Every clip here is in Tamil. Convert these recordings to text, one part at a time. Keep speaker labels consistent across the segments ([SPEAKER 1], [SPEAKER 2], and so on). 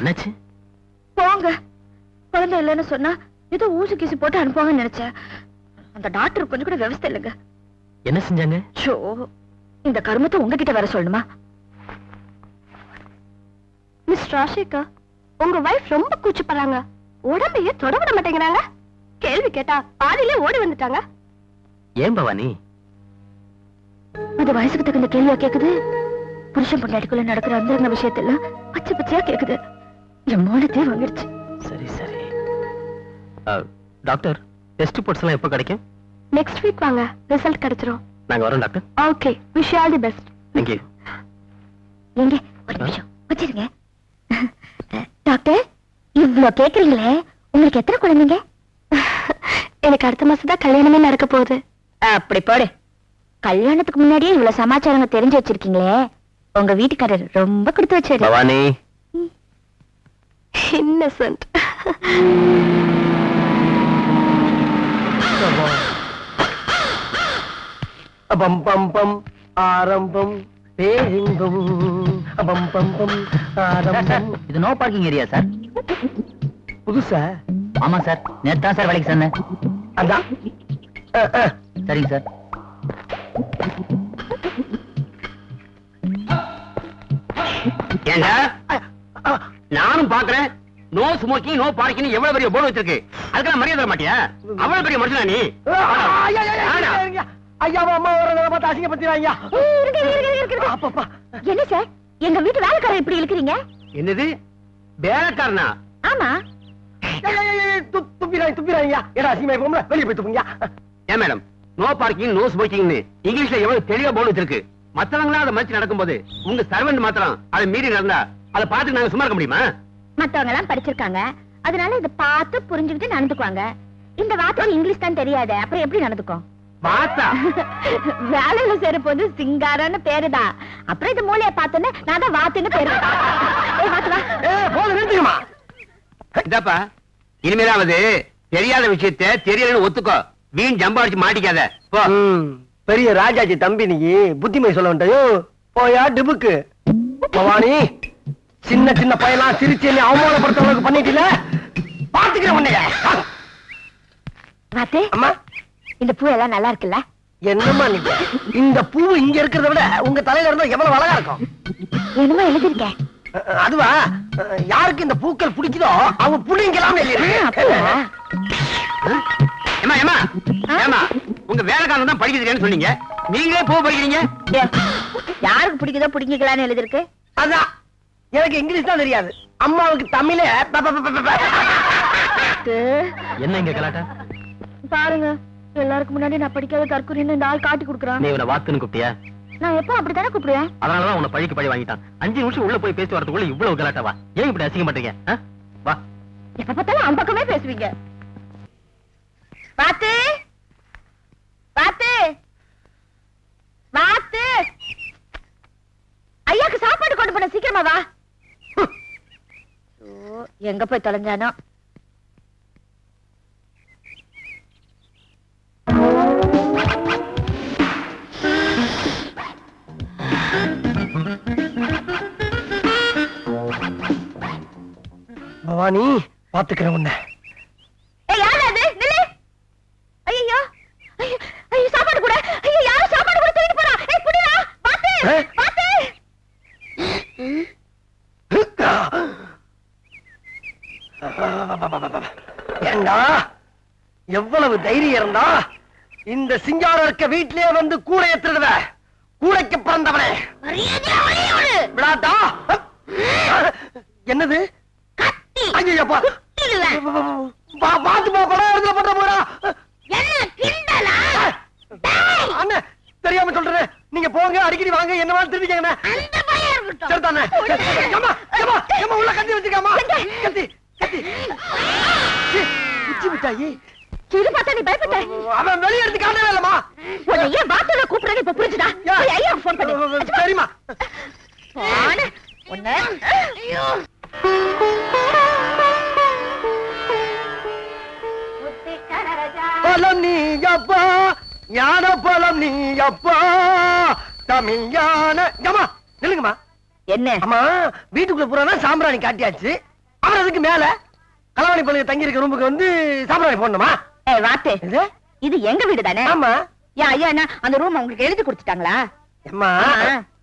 [SPEAKER 1] என்னாச்சு?
[SPEAKER 2] போங்க. குழந்தை இல்லைன்னு சொன்னா ஏதோ ஊசி கீசி போட்டு அனுப்புவாங்கன்னு நினைச்சேன். அந்த டாக்டர் கொஞ்சம் கூட விவசாயம் இல்லைங்க.
[SPEAKER 1] என்ன செஞ்சாங்க?
[SPEAKER 2] ஷோ இந்த கருமத்தை உங்ககிட்ட வர சொல்லணுமா? மிஸ் ராஷிகா உங்க வைஃப் ரொம்ப கூச்சப்படுறாங்க. உடம்பையே தொட விட மாட்டேங்கிறாங்க. கேள்வி கேட்டா பாதியிலே ஓடி வந்துட்டாங்க.
[SPEAKER 1] ஏன் பவானி?
[SPEAKER 2] அது வயசுக்கு தகுந்த கேள்வியா கேக்குது? புருஷன் பொண்டாட்டிக்குள்ள நடக்கிற அந்த விஷயத்தெல்லாம் பச்சை பச்சையா கேக்குது. என் மோனத்தே வாங்கிடுச்சு
[SPEAKER 1] சரி சரி. டாக்டர் டெஸ்ட் ரிப்போர்ட்ஸ் எல்லாம் எப்போ கிடைக்கும்?
[SPEAKER 2] நெக்ஸ்ட் வீக் வாங்க. ரிசல்ட் கிடைச்சிரும்.
[SPEAKER 1] நாங்க வரோம் doctor.
[SPEAKER 2] Okay wish all the best
[SPEAKER 1] thank you
[SPEAKER 2] எங்க ஒரு நிமிஷம். வச்சிருங்க. டாக்டர் இவ்ளோ கேக்குறீங்களே. உங்களுக்கு எத்தனை குழந்தைங்க? எனக்கு அடுத்த மாசம் தான் கல்யாணமே நடக்க போகுது. அப்படி போடு. கல்யாணத்துக்கு முன்னாடியே இவ்வளவு சமாச்சாரங்க தெரிஞ்சு வச்சிருக்கீங்களே. உங்க வீட்டுக்காரர் ரொம்ப கொடுத்து வச்சாரு.
[SPEAKER 1] பவானி.
[SPEAKER 2] இன்னசென்ட்
[SPEAKER 3] பம் பம் பம் ஆரம்பம் பேரின்பம் பம் பம் பம் ஆரம்பம்
[SPEAKER 4] இது நோ பார்க்கிங் ஏரியா சார்
[SPEAKER 3] புதுசா?
[SPEAKER 4] ஆமா சார் நேத்து சார் வேலைக்கு சொன்னேன்.
[SPEAKER 3] அதான்.
[SPEAKER 4] சரிங்க சார்
[SPEAKER 5] ஏங்க நானும் பாக்குறேன். நோ ஸ்மோக்கிங் நோ பார்க்கிங் எவ்வளவு பெரிய போர்டு வச்சிருக்கு? அதுக்கெல்லாம் மரியாதை தர மாட்டியா? அவ்வளவு பெரிய மனுஷனா நீ?
[SPEAKER 3] ஐயா, ஐயா, ஐயா,
[SPEAKER 5] ஆனா.
[SPEAKER 3] ஐயா, ஐயா அம்மா வர பார்த்து அசிங்கப்படுத்திடுறாங்க அப்பப்பா
[SPEAKER 2] என்ன சார்? எங்க வீட்டு வேலைக்காரர் இப்படி இழுக்கிறீங்க
[SPEAKER 5] என்னது? வேலைக்காரனா?
[SPEAKER 2] ஆமா.
[SPEAKER 3] துப்பிடுறாங்க துப்பிடுறாங்க ஏடா அசிங்கமா போம்ல வெளியே போய் துப்புங்க.
[SPEAKER 5] ஏன் மேடம்? நோ பார்க்கிங் நோ ஸ்மோக்கிங்னு இங்கிலீஷ்ல எவ்வளவு தெளிவா போர்டு வச்சிருக்கு? மத்தவங்களா அதை மதிச்சு நடக்கும்போது உங்க சர்வெண்ட் மாத்திரம் அதை மீறி நடந்தா அதை பார்த்து நாங்க சும்மா இருக்க முடியுமா?
[SPEAKER 2] மத்தவங்க எல்லாம் படிச்சிருக்காங்க. அதனால இத பார்த்து புரிஞ்சுக்கிட்டு நடந்துக்குவாங்க. இந்த வார்த்தைக்கு இங்கிலீஷ் தான் தெரியாது. அப்புறம் எப்படி நடந்துக்கும்?
[SPEAKER 5] பார்த்தா
[SPEAKER 2] வேலையில சேர போது சிங்காரன்னு பேருதான் அப்புறம் இது மூலைய பார்த்தோன்னே நான் தான் வாத்துன்னு பேரு. ஏய், வாத்து
[SPEAKER 5] இதாப்பா இனிமேலாவது தெரியாத விஷயத்த தெரியலன்னு ஒத்துக்கோ. வீண் ஜம்பா அடிச்சு மாட்டிக்காத. போ.
[SPEAKER 3] பெரிய ராஜாஜி தம்பி நீ புத்திமை சொல்ல வந்தையோ? போயா டிபுக்கு. பவானி சின்ன சின்ன பையலாம் சிரிச்சு என்னை அவமானப்படுத்த அளவுக்கு பண்ணிட்டீல? பாத்துக்கிறேன் உன்னைய.
[SPEAKER 2] வாத்து
[SPEAKER 3] அம்மா.
[SPEAKER 2] இந்த பூ எல்லாம் நல்லா இருக்குல்ல?
[SPEAKER 3] என்னம்மா நீங்க இந்த பூ இங்க இருக்கிறத விட உங்க தலையில இருந்தா எவ்வளவு அழகா இருக்கும்?
[SPEAKER 2] என்னமோ எழுதிருக்கேன்
[SPEAKER 3] அஹ், அதுவா? யாருக்கு இந்த பூக்கள் பிடிக்குதோ அவங்க புள்ளிங்கலாம்
[SPEAKER 2] அப்படியா?
[SPEAKER 5] ஏமா ஏமா ஏமா உங்க வேலைக்காரன் தான் படிக்க தெரியாதுன்னு சொன்னீங்க. நீங்களே பூ படிக்கிறீங்க?
[SPEAKER 2] யாருக்கு பிடிக்குதோ பிடிக்கலான்னு எழுதிருக்கு.
[SPEAKER 3] அதான். எனக்கு இங்கிலீஷ் தான் தெரியாது. அம்மாவுக்கு தமிழ
[SPEAKER 1] என்ன இங்க கலாட்டா?
[SPEAKER 2] பாருங்க எல்லாருக்கும் முன்னாடி நான் படிக்காத தற்கொலைன்னு இந்த ஆள் காட்டி கொடுக்குறான்.
[SPEAKER 1] நீ இவனை வாத்துன்னு கூப்பிட்டியா?
[SPEAKER 2] நான் எப்போ அப்படித்தானே கூப்பிடுவேன்?
[SPEAKER 1] அதனாலதான் உன்னை பழிக்கு பழி வாங்கிட்டான். அஞ்சு நிமிஷம் உள்ள போய் பேசி வரதுக்குள்ள இவ்வளவு கலாட்டாவா? ஏன் இப்படி அசிங்க வா.
[SPEAKER 2] எப்ப பார்த்தாலும் பக்கமே பேசுவீங்க. பாத்து பாத்து பாத்து ஐயாக்கு சாப்பாடு கொண்டு போன சீக்கிரமா வா. எங்க போய் தொலைஞ்சானோ?
[SPEAKER 3] பவானி பாத்துக்கிறேன் உன்னை
[SPEAKER 2] ஏய் யார் அது நில்லு ஐயோ ஐயோ ஐயோ சாப்பாடு கூட ஐயோ யாரும் சாப்பாடு கூட தூக்கிட்டு போறா ஏய் புடிடா பாத்து
[SPEAKER 3] ஏ?
[SPEAKER 2] பாத்து
[SPEAKER 3] ஏண்டா எவ்வளவு தைரியம் இருந்தா இந்த சிங்காரம் இருக்க வீட்லயே வந்து கூடைய திருடுவ கூடைக்கு பிறந்தவனே. விடாட்டா என்னது? ஐயப்பா பாத்து போ. படம் எடுத்து பண்ற போடா அண்ணன் தெரியாம சொல்றேன். நீங்க போங்க அடிக்கடி வாங்க. என்ன வேணாலும் திருடிக்கங்க சரிதானே ஏம்மா, ஏம்மா, ஏம்மா, உள்ள. கத்தி வச்சுக்காமா கத்தி கத்தி. சீ, குச்சி மிட்டாயி.
[SPEAKER 2] இது பார்த்தா நீ பயப்பட்ட.
[SPEAKER 3] அவன் வெளிய எடுத்து
[SPEAKER 2] உன்னை ஏன் வார்த்தையில கூப்பிடுறது இப்ப புரிஞ்சுதா. போய் ஐயா போன் பண்ணு.
[SPEAKER 3] சரிம்மா.
[SPEAKER 2] போன. உன்னை. ஐயோ.
[SPEAKER 3] பலம் நீ அப்பா ஞான பலம் நீ அப்பா தமிழ் ஞான ஏம்மா நில்லுங்கம்மா.
[SPEAKER 2] என்ன?
[SPEAKER 3] அம்மா வீட்டுக்குள்ள பூரா சாம்பிராணி காட்டியாச்சு. அப்புறம் அதுக்கு மேல கலவாணி பள்ளியில் தங்கி இருக்க ரூமுக்கு வந்து சாம்பிராணி போடணுமா?
[SPEAKER 2] வாத்து.
[SPEAKER 3] இது
[SPEAKER 2] இது எங்க வீடு தானே
[SPEAKER 3] ஆமா.
[SPEAKER 2] ஏன் ஐயா என்ன அந்த ரூம் உங்களுக்கு எழுதி கொடுத்துட்டாங்களா?
[SPEAKER 3] அம்மா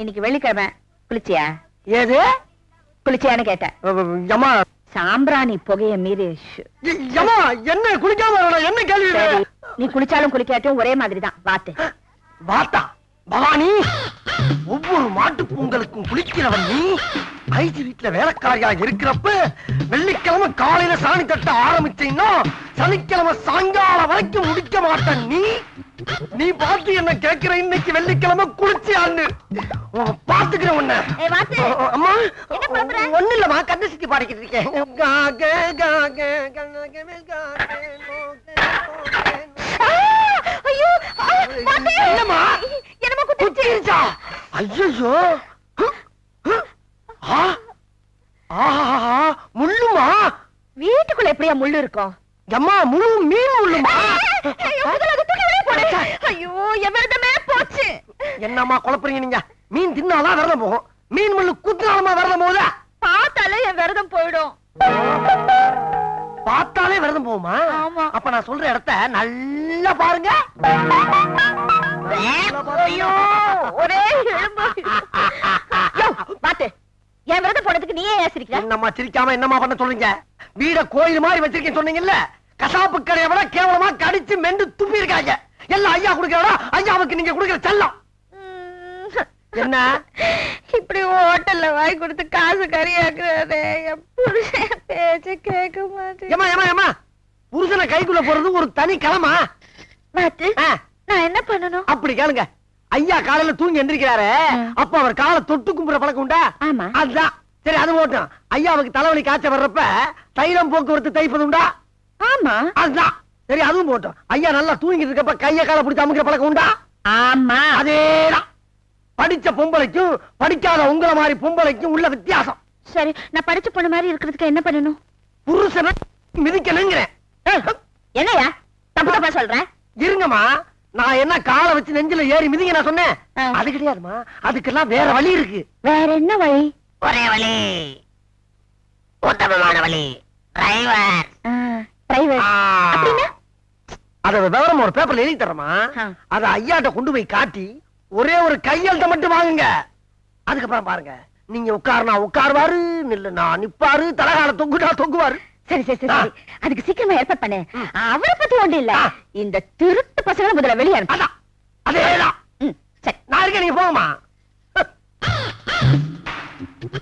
[SPEAKER 2] இன்னைக்கு வெள்ளிக்கிழமை. குளிச்சியா?
[SPEAKER 3] ஏது
[SPEAKER 2] குளிச்சியான்னு கேட்டேன்.
[SPEAKER 3] அம்மா
[SPEAKER 2] சாம்பிராணி புகைய மீறி
[SPEAKER 3] என்ன குளிக்காம? என்ன கேள்வி
[SPEAKER 2] நீ குளிச்சாலும் குளிக்காட்டும் ஒரே மாதிரி தான் வாத்து
[SPEAKER 3] வாத்தா பவானி ஒவ்வொரு மாட்டு பொங்கலுக்கும் குளிக்கிறவன் நீ. ஐஜி வீட்டுல வேலைக்காரியா இருக்கிறப்ப வெள்ளிக்கிழமை காலையில சாணி தட்ட ஆரம்பிச்சீங்கன்னா சனிக்கிழமை சாயங்காலம் வரைக்கும் முடிக்க மாட்டேன். நீ? நீ பார்த்து என்ன கேட்கிற? இன்னைக்கு வெள்ளிக்கிழமை குளிச்சியான்னு பாத்துக்கிற உன்ன.
[SPEAKER 2] ஏய், வாத்து.
[SPEAKER 3] அம்மா? ஒண்ணு இல்லம்மா கண்ண சிட்டி பாடிக்கிட்டு இருக்கேன். என்னம்மா?
[SPEAKER 2] என்னமோ குத்திருச்சு?
[SPEAKER 3] ஐயோ முள்ளுமா?
[SPEAKER 2] வீட்டுக்குள்ள எப்படியா முள்ளு இருக்கும்?
[SPEAKER 3] அம்மா முழு மீன் முள்ளுமா
[SPEAKER 2] ஐயோ, விரதமே போச்சு.
[SPEAKER 3] என்னம்மா குழப்பறீங்க நீங்க? மீன் தின்னாதான் விரதம் போகும். மீன் முள்ளு குத்தினாலுமா விரதம் போகுதா?
[SPEAKER 2] பார்த்தாலே என் விரதம் போயிடும்.
[SPEAKER 3] பார்த்தாலே விரதம் போகுமா?
[SPEAKER 2] ஆமா.
[SPEAKER 3] அப்ப நான் சொல்ற இடத்த நல்லா பாருங்க.
[SPEAKER 2] ஒரே பாத்து. என் விரதம் போனதுக்கு நீயே ஏசிருக்கிற
[SPEAKER 3] என்னம்மா சிரிக்காம என்னம்மா பண்ண சொல்றீங்க? வீட கோயில் மாதிரி வச்சிருக்கேன் சொன்னீங்கல்ல? கசாப்பு கடையை விட கேவலமா கடிச்சு மெண்டு துப்பி இருக்காங்க. எல்லாம் ஐயா குடுக்கறா ஐயாவுக்கு நீங்க குடுக்கற செல்லம். என்ன?
[SPEAKER 2] இப்படி ஹோட்டல்ல வாங்கி கொடுத்து காசு கறியாக்குறாரு புருஷன் பேச்ச கேட்க மாட்டேன்
[SPEAKER 3] புருஷனை கைக்குள்ள போறது ஒரு தனி கிளமா
[SPEAKER 2] நான் என்ன பண்ணணும்?
[SPEAKER 3] அப்படி கேளுங்க. ஐயா காலையில தூங்கி எந்திரிக்கிறாரு. அப்ப அவர் காலை தொட்டு கும்புற பழக்கம் உண்டா? அதுதான். சரி அது போட்டும் ஐயாவுக்கு தலைவலி காய்ச்ச வர்றப்ப தைலம் போக்குவரத்து தைப்பது உண்டா
[SPEAKER 2] ஆமா.
[SPEAKER 3] அதுதான். சரி அதுவும் போட்டோம். ஐயா நல்லா தூங்கிட்டு இருக்கப்ப கைய காலை பிடிச்சு அமுக்கிற பழக்கம் உண்டா?
[SPEAKER 2] ஆமா.
[SPEAKER 3] அதேதான். படிச்ச பொம்பளைக்கும் படிக்காத உங்கள மாதிரி பொம்பளைக்கும் உள்ள வித்தியாசம்.
[SPEAKER 2] சரி நான் படிச்ச பொண்ணு மாதிரி இருக்கிறதுக்கு என்ன பண்ணணும்?
[SPEAKER 3] புருஷனை மிதிக்கணுங்கிறேன்.
[SPEAKER 2] என்னையா? தப்பு தப்பா சொல்றேன்
[SPEAKER 3] இருங்கம்மா. நான் என்ன காலை வச்சு நெஞ்சில ஏறி மிதிங்க நான் சொன்னேன். அது கிடையாதுமா அதுக்கெல்லாம் வேற வழி இருக்கு.
[SPEAKER 2] வேற என்ன வழி?
[SPEAKER 3] ஒரே வழி. உத்தமமான வழி. டிரைவர்
[SPEAKER 2] டிரைவர் அப்படின்னா?
[SPEAKER 3] அத விவரம் ஒரு பேப்பர்ல எழுதி தரமா. அத ஐயாட்ட கொண்டு போய் காட்டி ஒரே ஒரு கையெழுத்த மட்டும் வாங்குங்க. அதுக்கப்புறம் பாருங்க. நீங்க உட்காருனா உட்காருவாரு நில்லுனா நிப்பாரு தலகால தொங்குனா தொங்குவாரு.
[SPEAKER 2] சரி சரி சரி சரி. அதுக்கு சீக்கிரமா ஏற்பாடு பண்ணு. அவரை பத்தி ஒண்ணு இல்ல. இந்த திருட்டு பசங்களை முதல்ல வெளியே
[SPEAKER 3] அதேதான்.
[SPEAKER 2] சரி.
[SPEAKER 3] நான் இருக்கேன் நீங்க போங்கம்மா.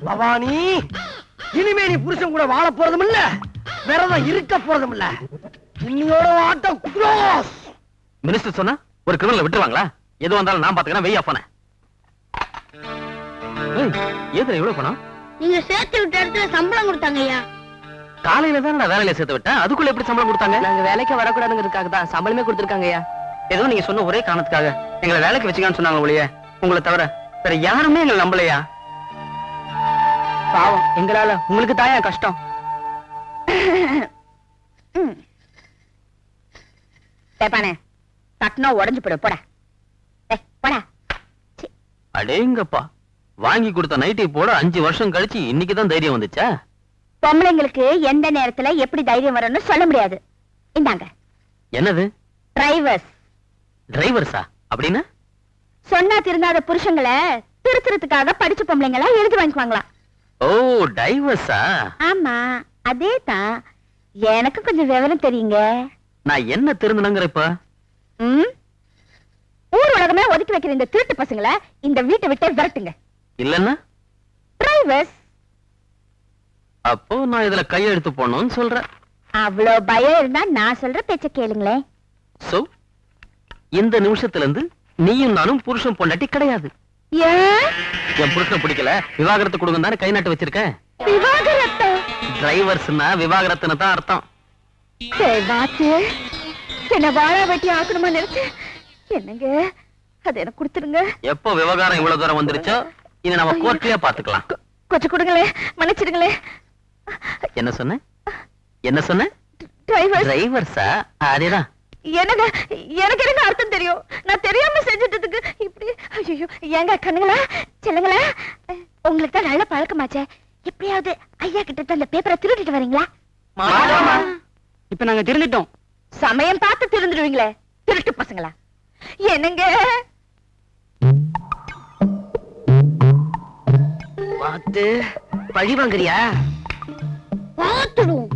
[SPEAKER 3] பவானி இனிமே நீ புருஷன் கூட வாழ போறதும் இல்ல விரதம் இருக்க போறதும் இல்ல இன்னையோட ஆட்டம் க்ளோஸ்
[SPEAKER 1] மினிஸ்டர் சொன்னா ஒரு கிரிமினல் விட்டுருவாங்களா? எது வந்தாலும் நான் பாத்துக்கிறேன் வெய்யா போனேன் ஏதுல எவ்வளவு பணம்?
[SPEAKER 2] நீங்க சேர்த்து விட்ட இடத்துல சம்பளம் கொடுத்தாங்க ஐயா.
[SPEAKER 1] காலையில தான் நான் வேலையில சேர்த்து விட்டேன் அதுக்குள்ள எப்படி சம்பளம் கொடுத்தாங்க?
[SPEAKER 6] நாங்க வேலைக்கு வரக்கூடாதுங்கிறதுக்காக தான் சம்பளமே கொடுத்திருக்காங்க ஐயா.
[SPEAKER 1] ஏதோ நீங்க சொன்ன ஒரே காரணத்துக்காக. எங்களை வேலைக்கு வச்சுக்கான்னு சொன்னாங்க ஒழிய உங்களை தவிர வேற யாருமே எங்களை நம்பலையா?
[SPEAKER 6] பாவம். எங்களால உங்களுக்கு தாயா கஷ்டம்.
[SPEAKER 2] பேப்பானே தட்டினா உடஞ்சு போடு. போடா. போடா
[SPEAKER 1] அடேங்கப்பா வாங்கி கொடுத்த நைட்டி போட அஞ்சு வருஷம் கழிச்சு இன்னைக்கு தான் தைரியம் வந்துச்சா?
[SPEAKER 2] பொம்பளைங்களுக்கு எந்த நேரத்துல எப்படி தைரியம் வரும்னு சொல்ல முடியாது. இந்தாங்க.
[SPEAKER 1] என்னது?
[SPEAKER 2] டிரைவர்ஸ்
[SPEAKER 1] டிரைவர்ஸா அப்படின்னா?
[SPEAKER 2] சொன்னா திருந்தாத புருஷங்களை திருத்துறதுக்காக படிச்ச பொம்பளைங்களா எழுதி வாங்கிக்குவாங்களாம்.
[SPEAKER 1] ஓ டைவர்ஸா
[SPEAKER 2] ஆமா அதே தான் எனக்கு கொஞ்சம் விவரம் தெரியுங்க.
[SPEAKER 1] நான் என்ன திருந்தணுங்கிற இப்ப?
[SPEAKER 2] ஊர் உலகமே ஒதுக்கி வைக்கிற இந்த திருட்டு பசங்களை இந்த வீட்டை விட்டே விரட்டுங்க.
[SPEAKER 1] இல்லன்னா?
[SPEAKER 2] டிரைவர்ஸ்
[SPEAKER 1] அப்போ நான் இதுல கையெழுத்து போடணும்னு சொல்றேன்.
[SPEAKER 2] அவ்வளோ பயம் இருந்தா நான் சொல்ற பேச்ச கேளுங்களேன்.
[SPEAKER 1] சோ இந்த நிமிஷத்துல இருந்து நீயும் நானும் புருஷன் பொண்டாட்டி கிடையாது. என் புருஷனை பிடிக்கல. விவாகரத்து கொடுங்க தானே கை நாட்டு வச்சிருக்கேன்.
[SPEAKER 2] விவாகரத்தா?
[SPEAKER 1] டிரைவர்ஸ்னா விவாகரத்துன்னு தான் அர்த்தம்.
[SPEAKER 2] என்ன வாழ வெட்டி ஆக்கணுமா நினைச்சு? என்னங்க? அது எனக்கு கொடுத்துருங்க.
[SPEAKER 1] எப்போ விவகாரம் இவ்வளவு தூரம் வந்துருச்சோ இதை நம்ம கோர்ட்லயே பாத்துக்கலாம்
[SPEAKER 2] கொஞ்சம் கொடுங்களே மன்னிச்சிடுங்களே.
[SPEAKER 1] என்ன சொன்ன? என்ன சொன்ன?
[SPEAKER 2] டிரைவர்
[SPEAKER 1] டிரைவர்ஸா அதேதான்.
[SPEAKER 2] என்னங்க எனக்கு என்ன அர்த்தம் தெரியும்? நான் தெரியாம செஞ்சுட்டதுக்கு இப்படி ஐயோ ஏங்க கண்ணுங்களா செல்லுங்களா? உங்களுக்கு தான் நல்ல பழக்கமாச்சே. எப்படியாவது ஐயா கிட்ட அந்த பேப்பரை திருடிட்டு வரீங்களா.
[SPEAKER 6] இப்ப நாங்க திருந்துட்டோம்
[SPEAKER 2] சமயம் பார்த்து திருந்துடுவீங்களே திருட்டு பசங்களா. என்னங்க?
[SPEAKER 6] பார்த்து பழி வாங்குறியா?
[SPEAKER 2] பார்த்துடுவோம்.